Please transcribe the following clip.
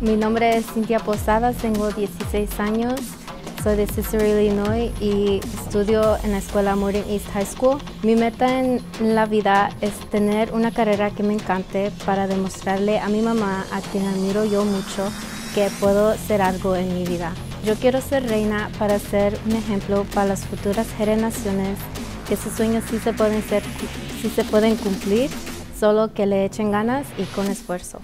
Mi nombre es Cintia Posadas, tengo 16 años, soy de Cicero, Illinois y estudio en la escuela Morgan East High School. Mi meta en la vida es tener una carrera que me encante para demostrarle a mi mamá, a quien admiro yo mucho, que puedo ser algo en mi vida. Yo quiero ser reina para ser un ejemplo para las futuras generaciones, que sus sueños sí se pueden, ser, sí se pueden cumplir, solo que le echen ganas y con esfuerzo.